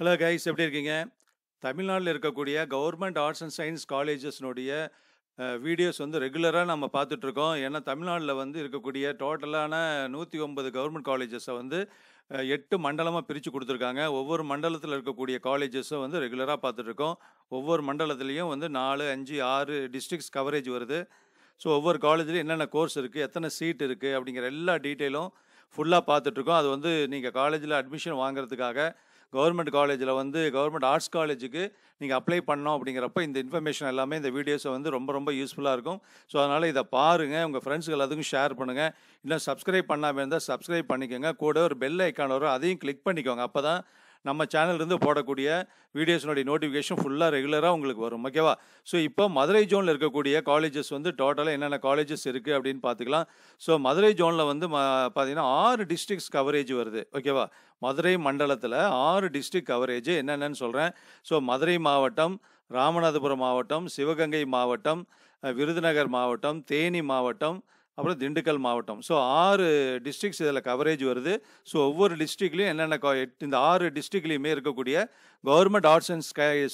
Hello guys எப்படி இருக்கீங்க? தமிழ்நாட்டில் இருக்கக்கூடிய கவர்மெண்ட் ஆர்ட்ஸ் அண்ட் சயின்ஸ் காலேஜஸ்னுடைய வீடியோஸ் வந்து ரெகுலராக நம்ம பார்த்துட்ருக்கோம் ஏன்னா தமிழ்நாட்டில் வந்து இருக்கக்கூடிய டோட்டலான நூற்றி ஒன்பது கவர்மெண்ட் காலேஜஸை வந்து எட்டு மண்டலமாக பிரித்து கொடுத்துருக்காங்க. ஒவ்வொரு மண்டலத்தில் இருக்கக்கூடிய காலேஜஸை வந்து ரெகுலராக பார்த்துட்ருக்கோம் ஒவ்வொரு மண்டலத்துலேயும் வந்து நாலு அஞ்சு ஆறு டிஸ்ட்ரிக்ஸ் கவரேஜ் வருது. ஸோ ஒவ்வொரு காலேஜ்லேயும் என்னென்ன கோர்ஸ் இருக்குது எத்தனை சீட் இருக்குது அப்படிங்கிற எல்லா டீட்டெயிலும் ஃபுல்லாக பார்த்துட்ருக்கோம் அது வந்து நீங்கள் காலேஜில் அட்மிஷன் வாங்குறதுக்காக கவர்மெண்ட் காலேஜில் வந்து கவர்மெண்ட் ஆர்ட்ஸ் காலேஜுக்கு நீங்கள் அப்ளை பண்ணோம் அப்படிங்கிறப்ப இந்த இன்ஃபர்மேஷன் எல்லாமே இந்த வீடியோஸை வந்து ரொம்ப ரொம்ப யூஸ்ஃபுல்லாக இருக்கும். ஸோ அதனால் இதை பாருங்கள் உங்கள் ஃப்ரெண்ட்ஸுக்கு எல்லாத்துக்கும் ஷேர் பண்ணுங்கள் இல்லை சப்ஸ்கிரைப் பண்ணாமல் இருந்தால் சப்ஸ்கிரைப் பண்ணிக்கோங்க. கூட ஒரு பெல் ஐக்கான் வரும் அதையும் கிளிக் பண்ணிக்கோங்க. அப்போ தான் நம்ம சேனல்லேருந்து போடக்கூடிய வீடியோஸ்னுடைய நோட்டிஃபிகேஷன் ஃபுல்லாக ரெகுலராக உங்களுக்கு வரும் ஓகேவா ஸோ இப்போ மதுரை ஜோனில் இருக்கக்கூடிய காலேஜஸ் வந்து டோட்டலாக என்னென்ன காலேஜஸ் இருக்குது அப்படின்னு பார்த்துக்கலாம். ஸோ மதுரை ஜோனில் வந்து பார்த்திங்கன்னா பார்த்தீங்கன்னா ஆறு டிஸ்ட்ரிக்ஸ் கவரேஜ் வருது ஓகேவா மதுரை மண்டலத்தில் ஆறு டிஸ்ட்ரிக் கவரேஜ் என்னென்னு சொல்கிறேன் ஸோ மதுரை மாவட்டம் ராமநாதபுரம் மாவட்டம் சிவகங்கை மாவட்டம் விருதுநகர் மாவட்டம் தேனி மாவட்டம் அப்புறம் திண்டுக்கல் மாவட்டம். ஸோ ஆறு டிஸ்ட்ரிக்ஸ் இதில் கவரேஜ் வருது. ஸோ ஒவ்வொரு டிஸ்ட்ரிக்ட்லையும் என்னென்ன இந்த ஆறு டிஸ்ட்ரிக்ட்லேயுமே இருக்கக்கூடிய government arts and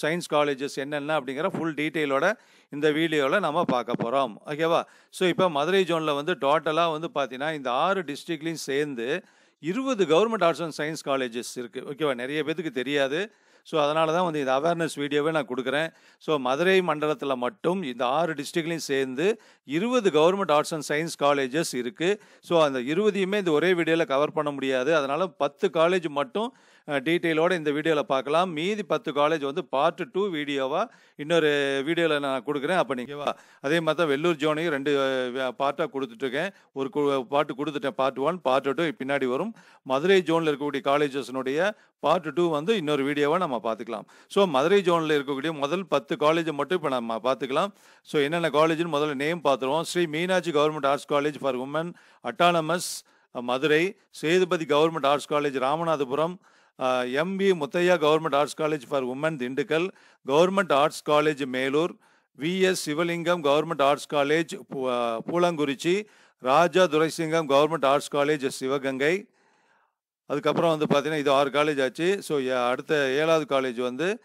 science colleges என்னென்ன அப்படிங்கிற ஃபுல் டீட்டெயிலோட இந்த வீடியோவில் நம்ம பார்க்க போகிறோம் ஓகேவா ஸோ இப்போ மதுரை ஜோனில் வந்து டோட்டலாக வந்து பார்த்தீங்கன்னா இந்த ஆறு டிஸ்ட்ரிக்ட்லையும் சேர்ந்து இருபது government arts and science colleges இருக்குது ஓகேவா நிறைய பேத்துக்கு தெரியாது. ஸோ அதனால தான் வந்து இந்த அவேர்னஸ் வீடியோவே நான் கொடுக்குறேன். ஸோ மதுரை மண்டலத்தில் மட்டும் இந்த ஆறு டிஸ்ட்ரிக்ட்லையும் சேர்ந்து இருபது government arts and science colleges இருக்குது ஸோ அந்த இருபதையுமே இந்த ஒரே வீடியோவில் கவர் பண்ண முடியாது. அதனால் பத்து காலேஜ் மட்டும் டீட்டெயிலோடு இந்த வீடியோவில் பார்க்கலாம். மீதி பத்து காலேஜ் வந்து பார்ட் டூ வீடியோவாக இன்னொரு வீடியோவில் நான் கொடுக்குறேன். அப்போ நீங்கள் அதே மாதிரி தான் வெள்ளூர் ஜோனையும் ரெண்டு பார்ட்டாக கொடுத்துட்ருக்கேன். ஒரு பாட்டு கொடுத்துட்டேன். பார்ட் ஒன் பார்ட் டூ பின்னாடி வரும். மதுரை ஜோனில் இருக்கக்கூடிய காலேஜஸ்னுடைய பார்ட் டூ வந்து இன்னொரு வீடியோவாக நம்ம பார்த்துக்கலாம். ஸோ மதுரை ஜோனில் இருக்கக்கூடிய முதல் பத்து காலேஜை மட்டும் இப்போ நம்ம பார்த்துக்கலாம். ஸோ என்னென்ன காலேஜ்னு முதல்ல நேம் பார்த்துருவோம். Sri Meenakshi government arts college for women autonomous Madurai Sethupathi government arts college Ramanathapuram M P Muthiah government arts college for women Dindigul. Government arts college Melur. V S Sivalingam government arts college பூ- Poolankurichi. Raja Duraisingam government arts college Sivaganga. அதுக்கப்புறம் வந்து பார்த்திங்கன்னா இது ஆறு college ஆச்சு. So அடுத்த ஏழாவது college வந்து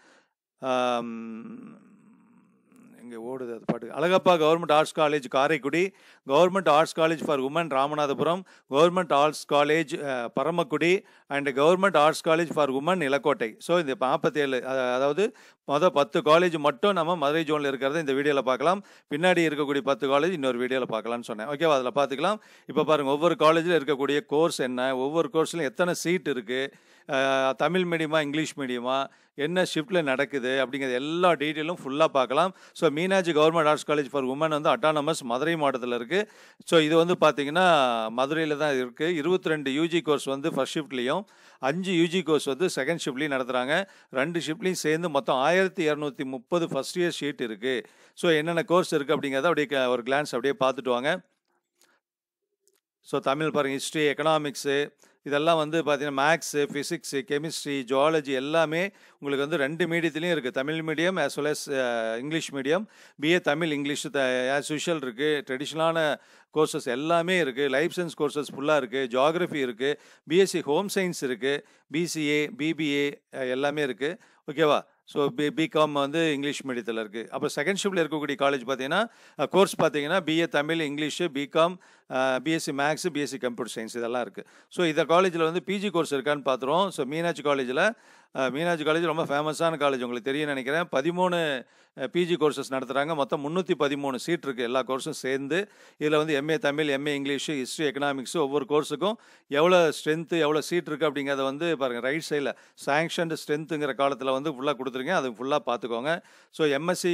இங்கே ஓடுது அது பாட்டு Alagappa government arts college Karaikudi. Government arts college for women Ramanathapuram government arts college Paramakudi and government arts college for women Nilakottai so இந்த நாற்பத்தேழு அதாவது மொதல் பத்து காலேஜ் மட்டும் நம்ம மதுரை ஜோனில் இருக்கிறத இந்த வீடியோவில் பார்க்கலாம். பின்னாடி இருக்கக்கூடிய பத்து காலேஜ் இன்னொரு வீடியோவில் பார்க்கலாம்னு சொன்னேன். ஓகேவா அதில் பார்த்துக்கலாம். இப்போ பாருங்கள் ஒவ்வொரு காலேஜில் இருக்கக்கூடிய கோர்ஸ் என்ன? ஒவ்வொரு கோர்ஸ்லையும் எத்தனை சீட் இருக்குது தமிழ் மீடியமா இங்கிலீஷ் மீடியமா என்ன ஷிஃப்ட்டில் நடக்குது? அப்படிங்கிறது எல்லா டீட்டெயிலும் ஃபுல்லாக பார்க்கலாம். So Meenakshi government arts college for women வந்து அட்டானமஸ் மதுரை மாவட்டத்தில் இருக்குது ஸோ இது வந்து பார்த்தீங்கன்னா மதுரையில் தான் இருக்குது இருபத்தி ரெண்டு யூஜி கோர்ஸ் வந்து ஃபஸ்ட் ஷிஃப்ட்லேயும் அஞ்சு யூஜி கோர்ஸ் வந்து செகண்ட் ஷிஃப்ட்லேயும் நடத்துகிறாங்க ரெண்டு ஷிஃப்ட்லேயும் சேர்ந்து மொத்தம் ஆயிரத்தி இரநூத்தி முப்பது ஃபஸ்ட் இயர் ஷீட் இருக்குது ஸோ என்னென்ன கோர்ஸ் இருக்குது அப்படிங்கிறத அப்படியே ஒரு கிளான்ஸ் அப்படியே பார்த்துட்டு வாங்க. ஸோ தமிழ் பாருங்கள் ஹிஸ்ட்ரி எக்கனாமிக்ஸு இதெல்லாம் வந்து பார்த்தீங்கன்னா மேக்ஸு ஃபிசிக்ஸு கெமிஸ்ட்ரி ஜுவாலஜி எல்லாமே உங்களுக்கு வந்து ரெண்டு மீடியத்துலேயும் இருக்குது Tamil medium as well as English medium BA Tamil English the as usual இருக்குது ட்ரெடிஷ்னலான கோர்சஸ் எல்லாமே இருக்குது லைஃப் சயின்ஸ் கோர்சஸ் ஃபுல்லாக இருக்குது ஜியாகிரஃபி இருக்குது பிஎஸ்சி ஹோம் சயின்ஸ் இருக்குது பிசிஏ பிபிஏ எல்லாமே இருக்குது ஓகேவா ஸோ பி பிகாம் வந்து இங்கிலீஷ் மீடியத்தில் இருக்குது அப்போ செகண்ட் ஷிஃப்ட்டில் இருக்கக்கூடிய காலேஜ் பார்த்தீங்கன்னா கோர்ஸ் பார்த்தீங்கன்னா BA Tamil English BCom BSc maths BSc computer science இதெல்லாம் இருக்குது ஸோ இந்த காலேஜில் வந்து பிஜி கோர்ஸ் இருக்கான்னு பார்த்துருவோம் ஸோ மீனாட்சி காலேஜில் மீனாட்சி காலேஜ் ரொம்ப ஃபேமஸான காலேஜ் உங்களுக்கு தெரியும் நினைக்கிறேன். பதிமூணு பிஜி கோர்சஸ் நடத்துகிறாங்க மொத்தம் முந்நூற்றி பதிமூணு சீட் இருக்குது எல்லா கோர்ஸும் சேர்ந்து. இதில் வந்து MA Tamil MA English history economics ஒவ்வொரு கோர்ஸுக்கும் எவ்வளோ ஸ்ட்ரென்த்து எவ்வளோ சீட் இருக்குது அப்படிங்கிறத வந்து பாருங்கள் ரைட் சைடில் சாங்ஷன்டு ஸ்ட்ரென்த்துங்கிற காலத்தில் வந்து ஃபுல்லாக கொடுத்துருங்க. அது ஃபுல்லாக பார்த்துக்கோங்க ஸோ எம்எஸ்சி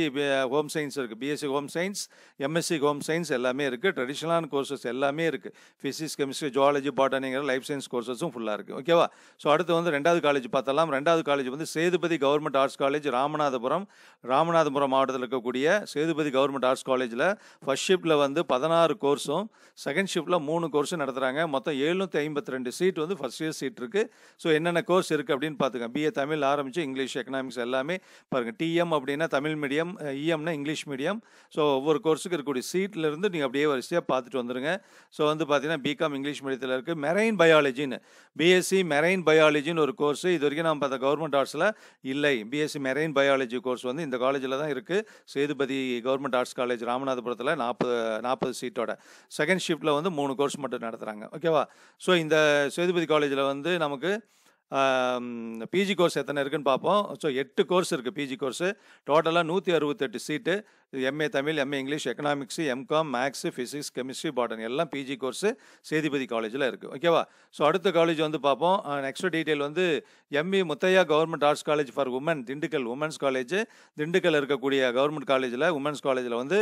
ஹோம் சயின்ஸ் இருக்குது BSc home science MSc home science எல்லாமே இருக்குது ட்ரெடிஷ்னலான கோர்சஸ் எல்லாமே இருக்குது ஃபிசிக்ஸ் கெமிஸ்ட்ரி ஜுவாலஜி பாட்டனிங்கிற லைஃப் சயின்ஸ் கோர்சஸும் ஃபுல்லாக இருக்குது ஓகேவா ஸோ அடுத்து வந்து ரெண்டாவது காலேஜ் பார்த்தலாம் ரெண்டாவது காலேஜ் வந்து Sethupathi government arts college Ramanathapuram. Ramanathapuram மாவட்டத்தில் இருக்கக்கூடிய சேதுபதி கவர்மெண்ட் ஆர்ட்ஸ் காலேஜில் ஃபஸ்ட் ஷிஃப்ட்டில் வந்து பதினாறு கோர்ஸும் செகண்ட் ஷிஃப்ட்டில் மூணு கோர்ஸும் நடத்துகிறாங்க மொத்தம் எழுநூற்றி ஐம்பத்தி ரெண்டு சீட் வந்து ஃபர்ஸ்ட் இயர் சீட் இருக்குது ஸோ என்னென்ன கோர்ஸ் இருக்குது அப்படின்னு பார்த்துங்க பிஏ தமிழ் ஆரம்பித்து இங்கிலீஷ் எக்கனாமிக்ஸ் எல்லாமே பாருங்கள் டிஎம் அப்படின்னா தமிழ் மீடியம் இஎம்னா இங்கிலீஷ் மீடியம் ஸோ ஒவ்வொரு கோர்ஸுக்கு இருக்கக்கூடிய சீட்ல இருந்து நீங்கள் அப்படியே வரிசையாக பார்த்துட்டு வந்துடுங்க ஸோ வந்து பார்த்தீங்கன்னா பிகாம் இங்கிலீஷ் மீடியத்தில் இருக்குது மெரைன் பயாலஜின்னு பிஎஸ்சி மெரைன் பயாலஜின்னு ஒரு கோர்ஸ் இது வரைக்கும் நம்ம பார்த்த கவர்மெண்ட் ஆர்ட்ஸில் இல்லை. பிஎஸ்சி மெரைன் பயாலஜி கோர்ஸ் வந்து இந்த காலேஜில் தான் இருக்குது சேதுபதி கவர்மெண்ட் ஆர்ட்ஸ் காலேஜ் ராமநாதபுரத்தில் நாற்பது நாற்பது சீட்டோட. செகண்ட் ஷிஃப்ட்டில் வந்து மூணு கோர்ஸ் மட்டும் நடத்துகிறாங்க ஓகேவா ஸோ இந்த சேதுபதி காலேஜில் வந்து நமக்கு பிஜி கோர்ஸ் எத்தனை இருக்குன்னு பார்ப்போம். ஸோ எட்டு கோர்ஸ் இருக்குது பிஜி கோர்ஸு டோட்டலாக நூற்றி அறுபத்தெட்டு seat. MA Tamil MA English economics MCom maths physics chemistry botany எல்லாம் பிஜி கோர்ஸு சேதிபதி காலேஜில் இருக்குது ஓகேவா ஸோ அடுத்த காலேஜ் வந்து பார்ப்போம். நெக்ஸ்ட் டீட்டெயில் வந்து M E Muthiah government arts college for women Dindigul women's college Dindigul இருக்கக்கூடிய கவர்மெண்ட் காலேஜில் உமன்ஸ் காலேஜில் வந்து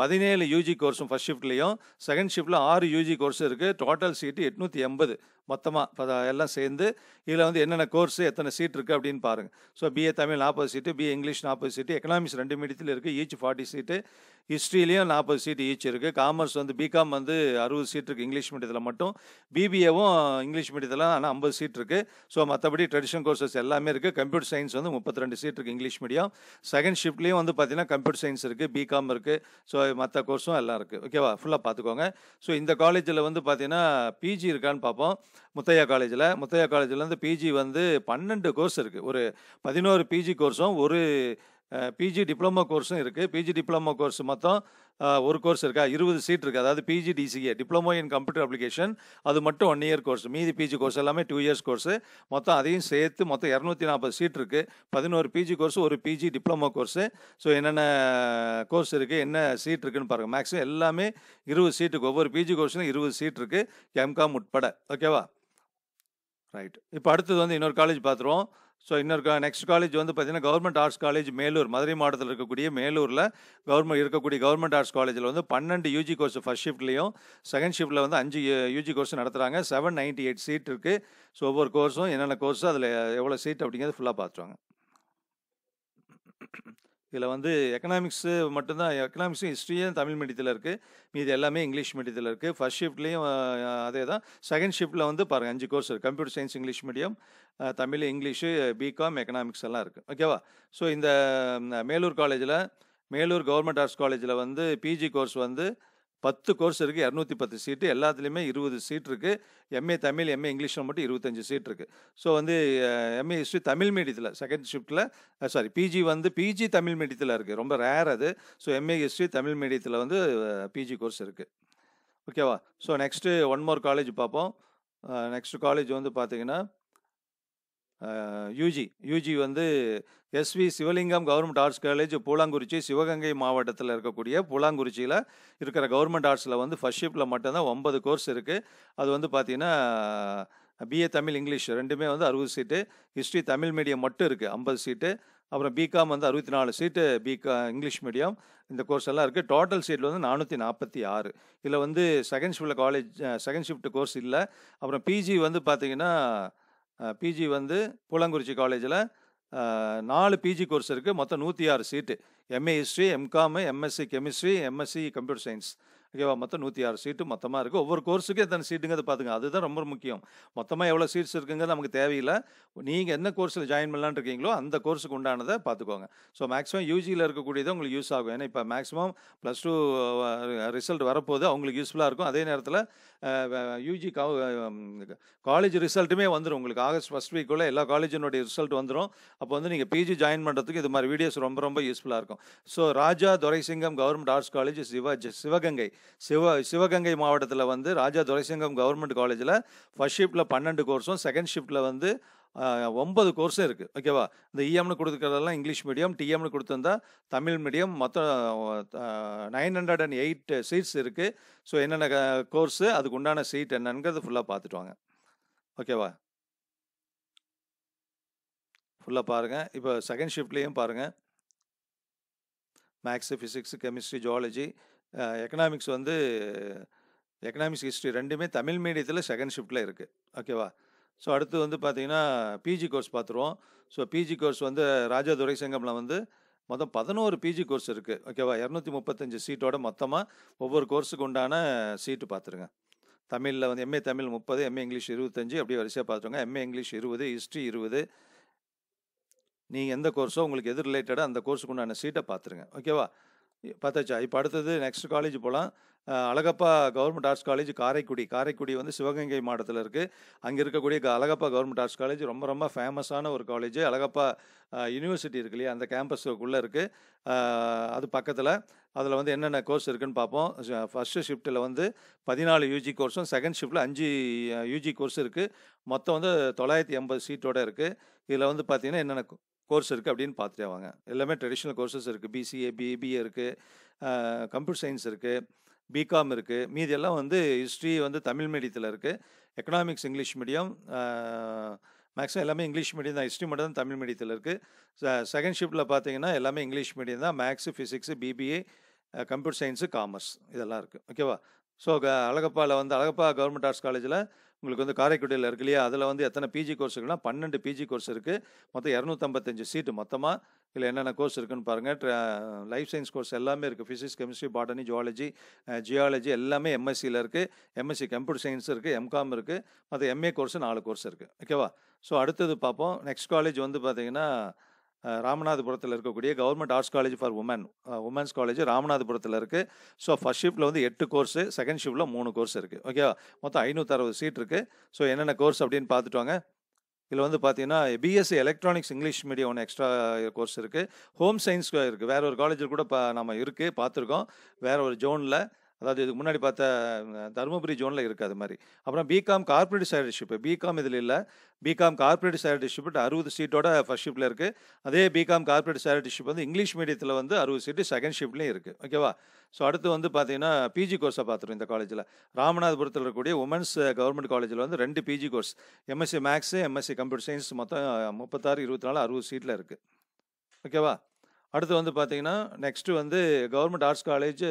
பதினேழு யூஜி கோர்ஸும் ஃபஸ்ட் ஷிஃப்ட்லேயும் செகண்ட் ஷிஃப்ட்டில் ஆறு யூஜி கோர்ஸ் இருக்குது டோட்டல் சீட்டு எட்நூற்றி எண்பது. மொத்தமாக எல்லாம் சேர்ந்து இதில் வந்து என்னென்ன கோர்ஸ் எத்தனை சீட் இருக்குது அப்படின்னு பாருங்கள் ஸோ பிஏ தமிழ் நாற்பது சீட்டு பிஏ இங்கிலீஷ் நாற்பது சீட்டு எக்கனாமிக்ஸ் ரெண்டு மீடியத்தில் இருக்குது ஈச் ஃபார்ட்டி சீட்டு ஹிஸ்ட்ரியிலையும் நாற்பது சீட்டு ஈச் இருக்குது காமர்ஸ் வந்து பிகாம் வந்து அறுபது சீட் இருக்குது இங்கிலீஷ் மீடியத்தில் மட்டும். பிபிஏவும் இங்கிலீஷ் மீடியத்தில் ஆனால் ஐம்பது சீட் இருக்குது ஸோ மற்றபடி ட்ரெடிஷனல் கோர்சஸ் எல்லாமே இருக்குது கம்ப்யூட்டர் சயின்ஸ் வந்து முப்பத்தி ரெண்டு சீட் இருக்குது இங்கிலீஷ் மீடியம் செகண்ட் ஷிஃப்ட்லேயும் வந்து பார்த்திங்கன்னா கம்ப்யூட்டர் சயின்ஸ் இருக்குது பிகாம் இருக்குது ஸோ மற்ற கோர்ஸும் எல்லாம் இருக்குது ஓகேவா ஃபுல்லாக பார்த்துக்கோங்க ஸோ இந்த காலேஜில் வந்து பார்த்திங்கன்னா பிஜி இருக்கான்னு பார்ப்போம் முத்தையா காலேஜில் முத்தையா காலேஜில் வந்து பிஜி வந்து பன்னெண்டு கோர்ஸ் இருக்குது ஒரு பதினோரு பிஜி கோர்ஸும் ஒரு பிஜி டிப்ளமோ கோர்ஸும் இருக்குது பிஜி டிப்ளமோ கோர்ஸ் மொத்தம் ஒரு கோர்ஸ் இருக்கா? இருபது சீட் இருக்குது அதாவது PG DCA diploma in computer application அது மட்டும் ஒன் இயர் கோர்ஸ் மீதி பிஜி கோர்ஸ் எல்லாமே டூ இயர்ஸ் கோர்ஸு மொத்தம் அதையும் சேர்த்து மொத்தம் இரநூத்தி நாற்பது சீட் இருக்குது பதினோரு பிஜி கோர்ஸ் ஒரு பிஜி டிப்ளமோ கோர்ஸு ஸோ என்னென்ன கோர்ஸ் இருக்குது என்ன சீட் இருக்குன்னு பாருங்கள் மேக்ஸிமம் எல்லாமே இருபது சீட்டுக்கு ஒவ்வொரு பிஜி கோர்ஸ்லையும் இருபது சீட் இருக்குது எம்காம் உட்பட. ஓகேவா ரைட் இப்போ அடுத்தது வந்து இன்னொரு காலேஜ் பார்த்துருவோம். ஸோ இன்னொரு நெக்ஸ்ட் காலேஜ் வந்து பார்த்தீங்கன்னா government arts college Melur Madurai மாவட்டத்தில் இருக்கக்கூடிய மேலூரில் கவர்மெண்ட் இருக்கக்கூடிய கவர்மெண்ட் ஆர்ட்ஸ் காலேஜில் வந்து பன்னெண்டு யூஜி கோர்ஸ் ஃபர்ஸ்ட் ஷிஃப்ட்லேயும் செகண்ட் ஷிஃப்ட்டில் வந்து அஞ்சு யூஜி கோர்ஸ் நடத்துகிறாங்க செவன் நைன்ட்டி எயிட் சீட் இருக்குது ஸோ ஒவ்வொரு கோர்ஸும் என்னென்ன கோர்ஸோ அதில் எவ்வளோ சீட் அப்படிங்கிறது ஃபுல்லாக பார்த்துருவாங்க இதில் வந்து எக்கனாமிக்ஸு மட்டும்தான் எக்கனாமிக்ஸும் ஹிஸ்ட்ரியும் தமிழ் மீடியத்தில் இருக்குது மீதி எல்லாமே இங்கிலீஷ் மீடியத்தில் இருக்குது ஃபர்ஸ்ட் ஷிஃப்ட்லேயும் அதே தான். செகண்ட் ஷிஃப்ட்டில் வந்து பாருங்கள் அஞ்சு கோர்ஸ் இருக்குது computer science English medium Tamil English BCom economics எல்லாம் இருக்குது ஓகேவா ஸோ இந்த மேலூர் காலேஜில் மேலூர் கவர்மெண்ட் ஆர்ட்ஸ் காலேஜில் வந்து பிஜி கோர்ஸ் வந்து பத்து கோர்ஸ் இருக்குது இரநூத்தி பத்து சீட்டு எல்லாத்துலேயுமே இருபது சீட் இருக்குது எம்ஏ தமிழ் எம்ஏ இங்கிலீஷில் மட்டும் இருபத்தஞ்சு சீட் இருக்குது ஸோ வந்து எம்ஏ ஹிஸ்ட்ரி தமிழ் மீடியத்தில் செகண்ட் ஷிஃப்ட்டில் சாரி பிஜி வந்து பிஜி தமிழ் மீடியத்தில் இருக்குது ரொம்ப ரேர் அது. ஸோ எம்ஏ ஹிஸ்ட்ரி தமிழ் மீடியத்தில் வந்து பிஜி கோர்ஸ் இருக்குது ஓகேவா so next one more college பார்ப்போம். நெக்ஸ்ட் காலேஜ் வந்து பார்த்தீங்கன்னா யூஜி. யூஜி வந்து SV Sivalingam government arts college Poolankurichi Sivaganga மாவட்டத்தில் இருக்கக்கூடிய பூலாங்குறிச்சியில் இருக்கிற கவர்மெண்ட் ஆர்ட்ஸில் வந்து ஃபஸ்ட் ஷிஃப்ட்டில் மட்டும்தான் ஒன்பது கோர்ஸ் இருக்குது அது வந்து பார்த்தீங்கன்னா பிஏ தமிழ் இங்கிலீஷ் ரெண்டுமே வந்து அறுபது சீட்டு ஹிஸ்ட்ரி தமிழ் மீடியம் மட்டும் இருக்குது ஐம்பது சீட்டு. அப்புறம் பிகாம் வந்து அறுபத்தி நாலு சீட்டு பிகா இங்கிலீஷ் மீடியம் இந்த கோர்ஸ் எல்லாம் இருக்குது டோட்டல் சீட்டில் வந்து நானூற்றி நாற்பத்தி ஆறு. இதில் வந்து செகண்ட் ஷிஃப்ட்டில் காலேஜ் செகண்ட் ஷிஃப்ட் கோர்ஸ் இல்லை. அப்புறம் பிஜி வந்து பார்த்தீங்கன்னா பிஜி வந்து புலங்குறிச்சி காலேஜில் நாலு பிஜி கோர்ஸ் இருக்குது மொத்தம் நூற்றி ஆறு seat MA history MCom MSc chemistry MSc computer science ஓகேவா? மொத்தம் நூற்றி ஆறு சீட்டு மொத்தமாக இருக்குது ஒவ்வொரு கோர்ஸுக்கு எத்தனை சீட்டுங்கிறத பார்த்துங்க. அதுதான் ரொம்ப முக்கியம். மொத்தமாக எவ்வளோ சீட்ஸ் இருக்குங்கிறது நமக்கு தேவையில்லை. நீங்கள் என்ன கோர்ஸில் ஜாயின் பண்ணலான்னு இருக்கீங்களோ அந்த கோர்ஸுக்கு உண்டானதை பார்த்துக்கோங்க. ஸோ மேக்ஸிமம் யூஜியில் இருக்கக்கூடியது உங்களுக்கு யூஸ் ஆகும். ஏன்னா இப்போ மேக்ஸிமம் ப்ளஸ் டூ ரிசல்ட் வரப்போகுது. அவங்களுக்கு யூஸ்ஃபுல்லாக இருக்கும். அதே நேரத்தில் யூஜி காலேஜ் ரிசல்ட்டுமே வந்துடும் உங்களுக்கு ஆகஸ்ட் ஃபஸ்ட் வீக்குள்ளே எல்லா காலேஜினுடைய ரிசல்ட் வந்துடும் அப்போ வந்து நீங்கள் பிஜி ஜாயின் பண்ணுறதுக்கு இது மாதிரி வீடியோஸ் ரொம்ப ரொம்ப யூஸ்ஃபுல்லாக இருக்கும். So Raja Duraisingam government arts college Siva Sivaganga. Siva Sivaganga மாவட்டத்தில் வந்து ராஜா துரைசிங்கம் கவர்மெண்ட் காலேஜில் ஃபர்ஸ்ட் ஷிஃப்ட்டில் பன்னெண்டு கோர்ஸும் செகண்ட் ஷிஃப்ட்டில் வந்து ஒன்பது கோர்ஸும் இருக்குது ஓகேவா இந்த இஎம்னு கொடுத்துருக்கிறதெல்லாம் இங்கிலீஷ் மீடியம் டிஎம்னு கொடுத்துருந்தா தமிழ் மீடியம் மொத்தம் nine hundred and eight seats இருக்குது ஸோ என்னென்ன கோர்ஸு அதுக்கு உண்டான சீட் என்னங்கிறது ஃபுல்லாக பார்த்துட்டு வாங்க. ஓகேவா ஃபுல்லாக பாருங்கள் இப்போ செகண்ட் ஷிஃப்ட்லேயும் பாருங்கள் maths physics chemistry zoology economics வந்து எக்கனாமிக்ஸ் ஹிஸ்ட்ரி ரெண்டுமே தமிழ் மீடியத்தில் செகண்ட் ஷிஃப்ட்டில் இருக்குது ஓகேவா ஸோ அடுத்து வந்து பார்த்தீங்கன்னா பிஜி கோர்ஸ் பார்த்துருவோம் ஸோ பிஜி கோர்ஸ் வந்து ராஜா துரைசங்கமில் வந்து மொத்தம் பதினோரு பிஜி கோர்ஸ் இருக்குது ஓகேவா இரநூத்தி முப்பத்தஞ்சு சீட்டோட மொத்தமாக ஒவ்வொரு கோர்ஸுக்கு உண்டான சீட்டு பார்த்துருங்க தமிழில் வந்து எம்ஏ தமிழ் முப்பது எம்ஏ இங்கிலீஷ் இருபத்தஞ்சு அப்படியே வரிசையாக பார்த்துருங்க எம்ஏ இங்கிலீஷ் இருபது ஹிஸ்ட்ரி இருபது. நீங்கள் எந்த கோர்ஸோ உங்களுக்கு எது ரிலேட்டடாக அந்த கோர்ஸுக்கு உண்டான சீட்டை பார்த்துருங்க ஓகேவா பார்த்தாச்சா? இப்போ அடுத்தது நெக்ஸ்ட் காலேஜ் போகலாம் Alagappa government arts college Karaikudi. Karaikudi வந்து சிவகங்கை மாவட்டத்தில் இருக்குது அங்கே இருக்கக்கூடிய க- அழகப்பா கவர்மெண்ட் ஆர்ட்ஸ் காலேஜ் ரொம்ப ரொம்ப ஃபேமஸான ஒரு காலேஜ் அழகப்பா யூனிவர்சிட்டி இருக்கு இல்லையா? அந்த கேம்பஸுக்குள்ளே இருக்குது அது பக்கத்தில். அதில் வந்து என்னென்ன கோர்ஸ் இருக்குன்னு பார்ப்போம். ஃபஸ்ட்டு ஷிஃப்ட்டில் வந்து பதினாலு யூஜி கோர்ஸும் செகண்ட் ஷிஃப்ட்டில் அஞ்சு யூஜி கோர்ஸ் இருக்குது மொத்தம் வந்து தொள்ளாயிரத்தி எண்பது சீட்டோட இருக்குது இதில் வந்து பார்த்திங்கன்னா என்னென்ன கோர்ஸ் இருக்குது அப்படின்னு பார்த்துட்டே வாங்க. எல்லாமே ட்ரெடிஷ்னல் கோர்சஸ் இருக்குது பிசிஏ பிபிஏ இருக்குது கம்ப்யூட்டர் சயின்ஸ் இருக்குது பிகாம் இருக்குது மீதி எல்லாம் வந்து ஹிஸ்ட்ரி வந்து தமிழ் மீடியத்தில் இருக்குது எக்கனாமிக்ஸ் இங்கிலீஷ் மீடியம் மேக்ஸிமம் எல்லாமே இங்கிலீஷ் மீடியம் தான். ஹிஸ்ட்ரி மட்டும் தான் தமிழ் மீடியத்தில் இருக்குது செகண்ட் ஷிஃப்ட்டில் பார்த்தீங்கன்னா எல்லாமே இங்கிலீஷ் மீடியம் தான். Maths physics BBA computer science commerce இதெல்லாம் இருக்குது ஓகேவா ஸோ அழகப்பாவில் வந்து அழகப்பா கவர்மெண்ட் ஆர்ட்ஸ் காலேஜில் உங்களுக்கு வந்து காரைக்குடியில் இருக்கு இல்லையா? அதில் வந்து எத்தனை பிஜி கோர்ஸ் இருக்குன்னா பன்னெண்டு பிஜி கோர்ஸ் இருக்குது மொத்தம் இரநூத்தம்பத்தஞ்சு சீட்டு மொத்தமாக இதில் என்னென்ன கோர்ஸ் இருக்குன்னு பாருங்கள் லைஃப் சயின்ஸ் கோர்ஸ் எல்லாமே இருக்குது physics chemistry botany zoology geology எல்லாமே எம்எஸ்சியில் இருக்குது எம்எஸ்சி கம்ப்யூட்டர் சயின்ஸ் இருக்குது எம்காம் இருக்குது மற்ற எம்ஏ கோர்ஸ் நாலு கோர்ஸ் இருக்குது ஓகேவா? ஸோ அடுத்தது பார்ப்போம். நெக்ஸ்ட் காலேஜ் வந்து பார்த்திங்கன்னா ராமநாதபுரத்தில் இருக்கக்கூடிய government arts college for women. Women's college ராமநாதபுரத்தில் இருக்குது ஸோ ஃபஸ்ட் ஷிஃப்ட்டில் வந்து எட்டு கோர்ஸு செகண்ட் ஷிஃப்ட்டில் மூணு கோர்ஸ் இருக்குது ஓகேவா மொத்தம் ஐநூற்றறுபது சீட் இருக்குது ஸோ என்னென்ன கோர்ஸ் அப்படின்னு பார்த்துட்டு வாங்க இதில் வந்து பார்த்தீங்கன்னா பிஎஸ்சி எலக்ட்ரானிக்ஸ் இங்கிலீஷ் மீடியம் ஒன்று எக்ஸ்ட்ரா கோர்ஸ் இருக்குது ஹோம் சயின்ஸ் இருக்குது வேற ஒரு காலேஜில் கூட இப்போ நம்ம இருக்குது பார்த்துருக்கோம் வேற ஒரு ஜோனில் அதாவது இதுக்கு முன்னாடி பார்த்த தருமபுரி ஜோனில் இருக்குது அது மாதிரி. அப்புறம் பிகாம் கார்பரேட் சைடர்ஷிப் பிகாம் இதில் இல்லை. பிகாம் கார்பரேட் சைடர்ஷிப் அறுபது சீட்டோட ஃபர்ஸ்ட் ஷிப்பில் இருக்குது அதே பிகாம் கார்பரேட் சைடர்ஷிப் வந்து இங்கிலீஷ் மீடியத்தில் வந்து அறுபது சீட்டு செகண்ட் ஷிப்லேயும் இருக்குது ஓகேவா ஸோ அடுத்து வந்து பார்த்தீங்கன்னா பிஜி கோர்ஸை பார்த்துருவோம் இந்த காலேஜில் ராமநாதபுரத்தில் இருக்கக்கூடிய உமன்ஸ் கவர்மெண்ட் காலேஜில் வந்து ரெண்டு PG course MSc maths MSc computer science மொத்தம் முப்பத்தாறு இருபத்தி நாலு அறுபது சீட்டில் இருக்குது ஓகேவா அடுத்து வந்து பார்த்தீங்கன்னா நெக்ஸ்ட்டு வந்து government arts college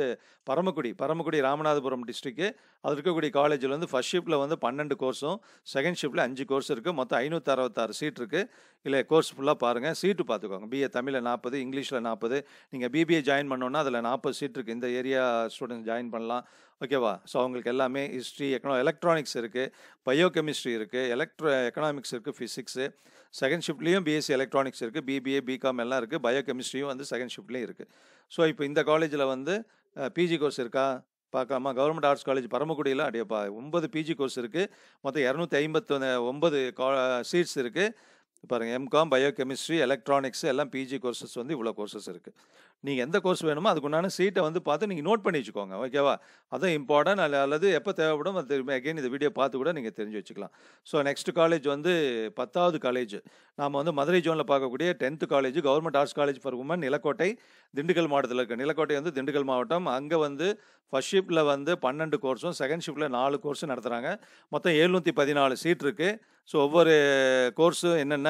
Paramakudi Paramakudi Ramanathapuram district அது இருக்கக்கூடிய காலேஜில் வந்து ஃபஸ்ட் ஷிஃப்ட்டில் வந்து பன்னெண்டு கோர்ஸும் செகண்ட் ஷிஃப்ட்டில் அஞ்சு கோர்ஸ் இருக்குது மொத்தம் ஐநூற்றி அறுபத்தாறு சீட் இருக்குது இல்லை கோர்ஸ் ஃபுல்லாக பாருங்கள் சீட்டு பார்த்துக்கோங்க. பிஏ தமிழில் நாற்பது இங்கிலீஷில் நாற்பது நீங்கள் பிபிஏ ஜாயின் பண்ணோன்னா அதில் நாற்பது சீட் இருக்குது இந்த ஏரியா ஸ்டூடெண்ட் ஜாயின் பண்ணலாம். ஓகேவா? ஸோ அவங்களுக்கு எல்லாமே ஹிஸ்ட்ரி எக்கனோ எலக்ட்ரானிக்ஸ் இருக்குது பயோ கெமிஸ்ட்ரி இருக்குது எலக்ட்ரோ எக்கனாமிக்ஸ் இருக்குது ஃபிசிக்ஸு செகண்ட் ஷிஃப்ட்லேயும் பிஎஸ்சி எலக்ட்ரானிக்ஸ் இருக்குது பிபிஏ பிகாம் எல்லாம் இருக்குது பயோ கெமிஸ்ட்ரியும் வந்து செகண்ட் ஷிஃப்ட்லேயும் இருக்குது ஸோ இப்போ இந்த காலேஜில் வந்து பிஜி கோர்ஸ் இருக்கா? பார்க்காம கவர்மெண்ட் ஆர்ட்ஸ் காலேஜ் பரமக்குடியில் அடியப்பா ஒன்பது பிஜி கோர்ஸ் இருக்குது மொத்தம் இரநூத்தி ஐம்பத்தி ஒன்பது சீட்ஸ் இருக்குது பாருங்கள் எம்காம் பயோ கெமிஸ்ட்ரி எலக்ட்ரானிக்ஸ் எல்லாம் பிஜி கோர்சஸ் வந்து இவ்வளோ கோர்சஸ் இருக்குது நீங்கள் எந்த கோர்ஸ் வேணுமோ அதுக்குண்டான சீட்டை வந்து பார்த்து நீங்கள் நோட் பண்ணி வச்சுக்கோங்க ஓகேவா அதுவும் இம்பார்ட்டன்ட் அல்ல அல்லது எப்போ தேவைப்படும் அது திரும்ப அகைன் இந்த வீடியோ பார்த்து கூட நீங்கள் தெரிஞ்சு வச்சுக்கலாம். ஸோ நெக்ஸ்ட் காலேஜ் வந்து பத்தாவது காலேஜ் நாம் வந்து மதுரை ஜோனில் பார்க்கக்கூடிய tenth college government arts college for women Nilakottai Dindigul மாவட்டத்தில் இருக்குது நிலக்கோட்டை வந்து திண்டுக்கல் மாவட்டம். அங்கே வந்து ஃபஸ்ட் ஷிஃப்ட்டில் வந்து பன்னெண்டு கோர்ஸும் செகண்ட் ஷிஃப்ட்டில் நாலு கோர்ஸும் நடத்துகிறாங்க மொத்தம் எழுநூற்றி பதினாலு சீட் இருக்குது ஸோ ஒவ்வொரு கோர்ஸும் என்னென்ன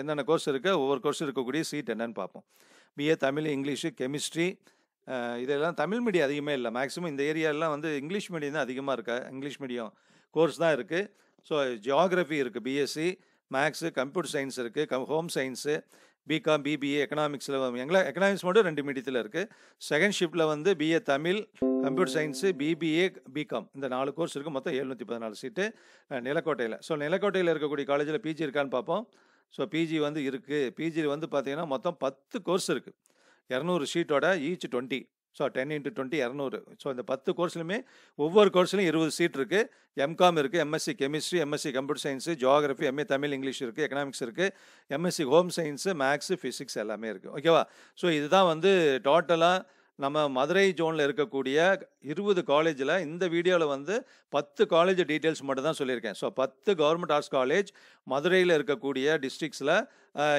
என்னென்ன கோர்ஸ் இருக்குது ஒவ்வொரு கோர்ஸ் இருக்கக்கூடிய சீட் என்னன்னு பார்ப்போம். பிஏ தமிழ் இங்கிலீஷு கெமிஸ்ட்ரி இதெல்லாம் தமிழ் மீடியம் அதிகமே இல்லை. மேக்ஸிமம் இந்த ஏரியாலாம் வந்து இங்கிலீஷ் மீடியம் தான் அதிகமாக இருக்கா? இங்கிலீஷ் மீடியம் கோர்ஸ் தான் இருக்குது ஸோ ஜியாகிரஃபி இருக்குது பிஎஸ்சி மேக்ஸு கம்ப்யூட்டர் சயின்ஸ் இருக்குது cum home science BCom BBA எக்கனாமிக்ஸில் எங்களை எக்கனாமிக்ஸ் மட்டும் ரெண்டு மீடியத்தில் இருக்குது செகண்ட் ஷிஃப்ட்டில் வந்து BA Tamil computer science BBA BCom இந்த நாலு கோர்ஸ் இருக்குது மொத்தம் எழுநூற்றி பதினாலு சீட்டு நிலக்கோட்டையில். ஸோ நிலக்கோட்டையில் இருக்கக்கூடிய காலேஜில் பிஜி இருக்கான்னு பார்ப்போம். ஸோ பிஜி வந்து இருக்குது பிஜியில் வந்து பார்த்தீங்கன்னா மொத்தம் பத்து கோர்ஸ் இருக்குது இரநூறு ஷீட்டோட each twenty so ten into twenty இரநூறு. ஸோ இந்த பத்து கோர்ஸ்லையுமே ஒவ்வொரு கோர்ஸ்லையும் இருபது சீட் இருக்குது எம்காம் இருக்குது MSc chemistry MSc computer science geography MA Tamil English இருக்குது எக்கனாமிக்ஸ் இருக்குது MSc home science maths physics எல்லாமே இருக்குது ஓகேவா ஸோ இதுதான் வந்து டோட்டலாக நம்ம மதுரை ஜோனில் இருக்கக்கூடிய இருபது காலேஜில் இந்த வீடியோவில் வந்து பத்து காலேஜ் டீட்டெயில்ஸ் மட்டும் தான் சொல்லியிருக்கேன். ஸோ பத்து கவர்மெண்ட் ஆர்ட்ஸ் காலேஜ் மதுரையில் இருக்கக்கூடிய டிஸ்ட்ரிக்ஸில்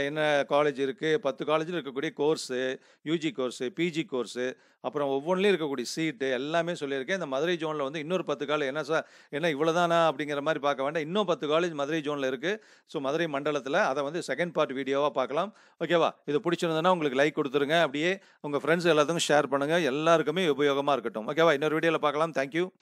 என்ன காலேஜ் இருக்குது பத்து காலேஜில் இருக்கக்கூடிய course UG course PG course அப்புறம் ஒவ்வொன்றிலையும் இருக்கக்கூடிய சீட்டு எல்லாமே சொல்லியிருக்கேன். இந்த மதுரை ஜோனில் வந்து இன்னொரு பத்து காலேஜ் என்ன சார் என்ன இவ்வளோதானா அப்படிங்கிற மாதிரி பார்க்க வேண்டாம். இன்னும் பத்து காலேஜ் மதுரை ஜோனில் இருக்குது ஸோ மதுரை மண்டலத்தில் அதை வந்து செகண்ட் பார்ட் வீடியோவாக பார்க்கலாம். ஓகேவா இது பிடிச்சிருந்ததுன்னா உங்களுக்கு லைக் கொடுத்துருங்க. அப்படியே உங்கள் ஃப்ரெண்ட்ஸ் எல்லாத்துக்கும் ஷேர் பண்ணுங்கள் எல்லாருக்குமே உபயோகமாக இருக்கட்டும். ஓகேவா இன்னொரு வீடியோவில் பார்க்கலாம். தேங்க்யூ